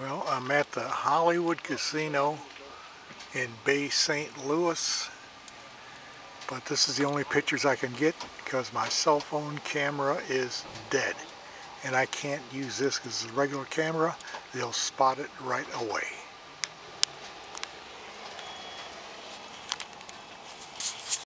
Well, I'm at the Hollywood Casino in Bay St. Louis. But this is the only pictures I can get because my cell phone camera is dead. And I can't use this because it's a regular camera. They'll spot it right away.